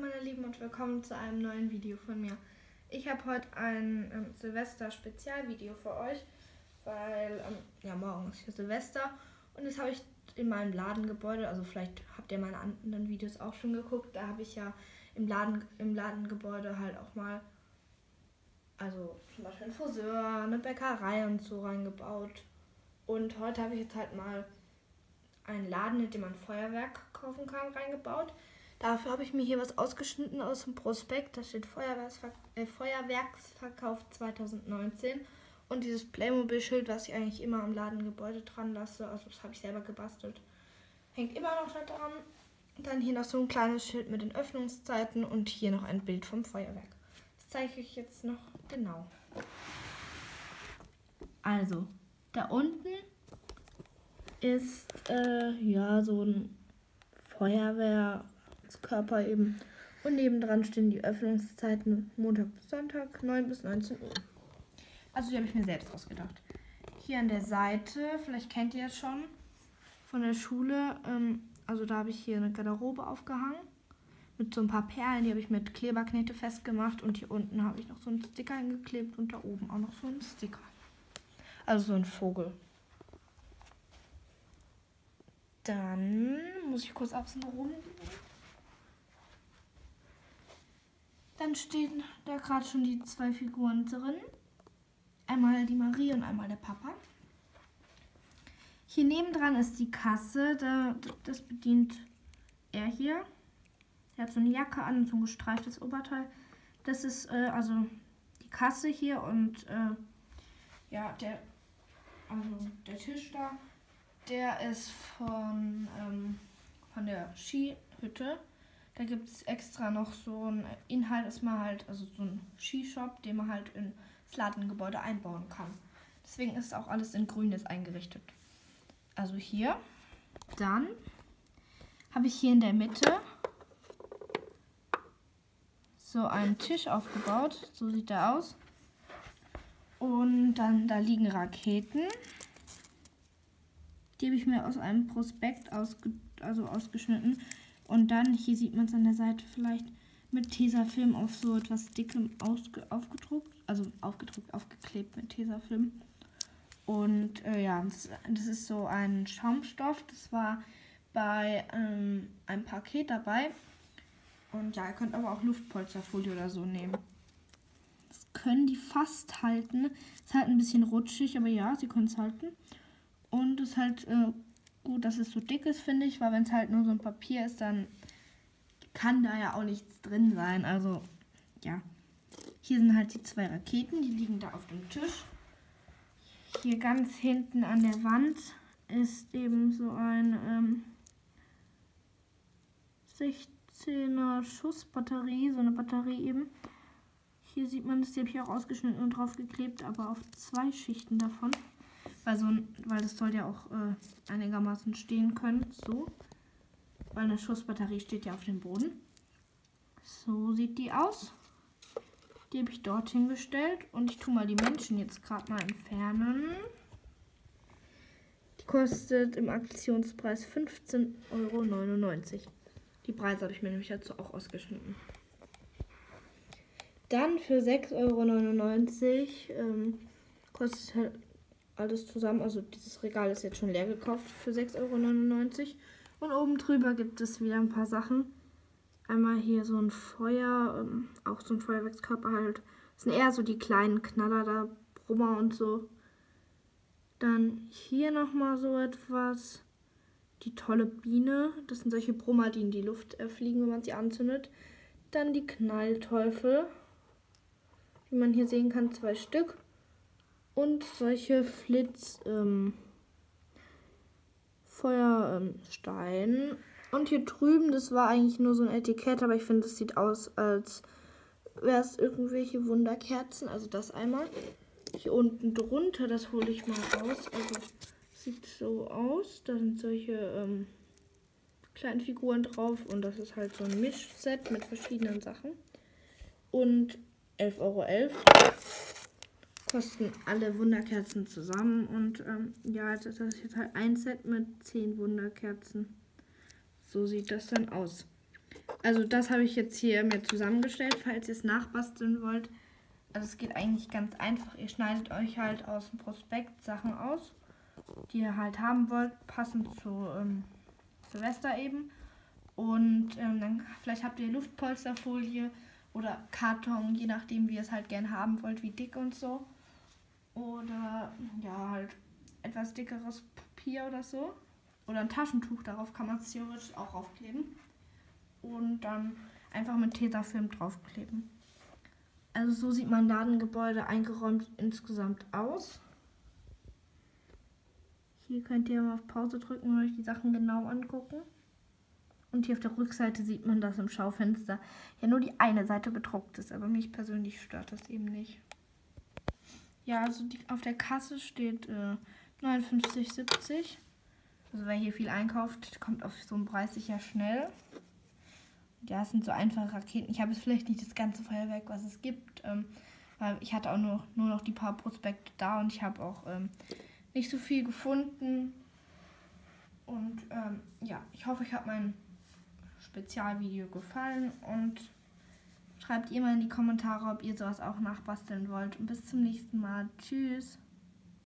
meine Lieben und willkommen zu einem neuen Video von mir. Ich habe heute ein ähm, Silvester-Spezialvideo für euch, weil ähm, ja morgen ist hier Silvester und das habe ich in meinem Ladengebäude, also vielleicht habt ihr meine anderen Videos auch schon geguckt, da habe ich ja im, Laden, im Ladengebäude halt auch mal, also zum Beispiel ein Friseur, eine Bäckerei und so reingebaut. Und heute habe ich jetzt halt mal einen Laden, in dem man Feuerwerk kaufen kann, reingebaut. Dafür habe ich mir hier was ausgeschnitten aus dem Prospekt. Da steht Feuerwerksver äh, Feuerwerksverkauf 2019. Und dieses Playmobil-Schild, was ich eigentlich immer am Ladengebäude dran lasse, also das habe ich selber gebastelt, hängt immer noch da dran. Dann hier noch so ein kleines Schild mit den Öffnungszeiten und hier noch ein Bild vom Feuerwerk. Das zeige ich jetzt noch genau. Also, da unten ist äh, ja so ein Feuerwehrskörper eben. Und nebendran stehen die Öffnungszeiten Montag bis Sonntag, 9 bis 19 Uhr. Also die habe ich mir selbst ausgedacht. Hier an der Seite, vielleicht kennt ihr es schon, von der Schule, ähm, also da habe ich hier eine Garderobe aufgehangen mit so ein paar Perlen, die habe ich mit Kleberknete festgemacht und hier unten habe ich noch so einen Sticker hingeklebt und da oben auch noch so einen Sticker. Also so ein Vogel. Dann muss ich kurz außen rum. Dann stehen da gerade schon die zwei Figuren drin. Einmal die Marie und einmal der Papa. Hier nebendran ist die Kasse. Da, das bedient er hier. Er hat so eine Jacke an und so ein gestreiftes Oberteil. Das ist äh, also die Kasse hier und äh, ja, der, also der Tisch da der ist von, ähm, von der Skihütte. Da gibt es extra noch so ein Inhalt, ist man halt, also so ein Skishop, den man halt ins Ladengebäude einbauen kann. Deswegen ist auch alles in grün jetzt eingerichtet. Also hier. Dann habe ich hier in der Mitte so einen Tisch aufgebaut. So sieht der aus. Und dann da liegen Raketen. Die habe ich mir aus einem Prospekt ausge also ausgeschnitten. Und dann, hier sieht man es an der Seite vielleicht, mit Tesafilm auf so etwas dickem aufgedruckt. Also aufgedruckt, aufgeklebt mit Tesafilm. Und äh, ja, das, das, ist so ein Schaumstoff. Das war bei ähm, einem Paket dabei. Und ja, ihr könnt aber auch Luftpolsterfolie oder so nehmen. Das können die fast halten. Ist halt ein bisschen rutschig, aber ja, sie können es halten. Und es ist halt äh, gut, dass es so dick ist, finde ich, weil wenn es halt nur so ein Papier ist, dann kann da ja auch nichts drin sein. Also, ja. Hier sind halt die zwei Raketen, die liegen da auf dem Tisch. Hier ganz hinten an der Wand ist eben so ein ähm, 16er Schussbatterie, so eine Batterie eben. Hier sieht man das, die habe ich auch ausgeschnitten und drauf geklebt, aber auf zwei Schichten davon. Weil, so, weil das soll ja auch äh, einigermaßen stehen können. So. Weil eine Schussbatterie steht ja auf dem Boden. So sieht die aus. Die habe ich dorthin gestellt. Und ich tue mal die Menschen jetzt gerade mal entfernen. Die kostet im Aktionspreis 15,99 Euro. Die Preise habe ich mir nämlich dazu auch ausgeschnitten. Dann für 6,99 Euro ähm, kostet halt alles zusammen. Also dieses Regal ist jetzt schon leer gekauft für 6,99 Euro. Und oben drüber gibt es wieder ein paar Sachen. Einmal hier so ein Feuer, ähm, auch so ein Feuerwerkskörper halt. Das sind eher so die kleinen Knaller da, Brummer und so. Dann hier nochmal so etwas. Die tolle Biene. Das sind solche Brummer, die in die Luft äh, fliegen, wenn man sie anzündet. Dann die Knallteufel. Wie man hier sehen kann, zwei Stück und solche Flitz ähm, Feuersteine. und hier drüben, das war eigentlich nur so ein Etikett, aber ich finde, es sieht aus, als wäre es irgendwelche Wunderkerzen. Also das einmal. Hier unten drunter, das hole ich mal raus. Also sieht so aus. Da sind solche ähm, kleinen Figuren drauf und das ist halt so ein Mischset mit verschiedenen Sachen. Und 11,11 Euro kosten alle Wunderkerzen zusammen. Und ähm, ja, das ist jetzt halt ein Set mit 10 Wunderkerzen. So sieht das dann aus. Also das habe ich jetzt hier mir zusammengestellt, falls ihr es nachbasteln wollt. Also es geht eigentlich ganz einfach. Ihr schneidet euch halt aus dem Prospekt Sachen aus, die ihr halt haben wollt, passend zu ähm, Silvester eben. Und ähm, dann vielleicht habt ihr Luftpolsterfolie oder Karton, je nachdem, wie ihr es halt gern haben wollt, wie dick und so. Oder ja, halt etwas dickeres Papier oder so. Oder ein Taschentuch, darauf kann man es theoretisch auch aufkleben. Und dann einfach mit Tesafilm draufkleben. Also so sieht mein Ladengebäude eingeräumt insgesamt aus. Hier könnt ihr mal auf Pause drücken und euch die Sachen genau angucken. Und hier auf der Rückseite sieht man, dass im Schaufenster ja nur die eine Seite bedruckt ist. Aber mich persönlich stört das eben nicht. Ja, also die, auf der Kasse steht äh, 59,70. Also wer hier viel einkauft, kommt auf so einen Preis sicher schnell. Ja, es sind so einfache Raketen. Ich habe jetzt vielleicht nicht das ganze Feuerwerk, was es gibt. Ähm, weil ich hatte auch nur, nur noch die paar Prospekte da und ich habe auch ähm, nicht so viel gefunden. Und ähm, ja, ich hoffe, euch hat mein Spezialvideo gefallen und schreibt ihr mal in die Kommentare, ob ihr sowas auch nachbasteln wollt. Und bis zum nächsten Mal. Tschüss.